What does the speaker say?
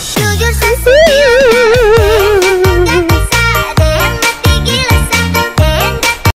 Circus.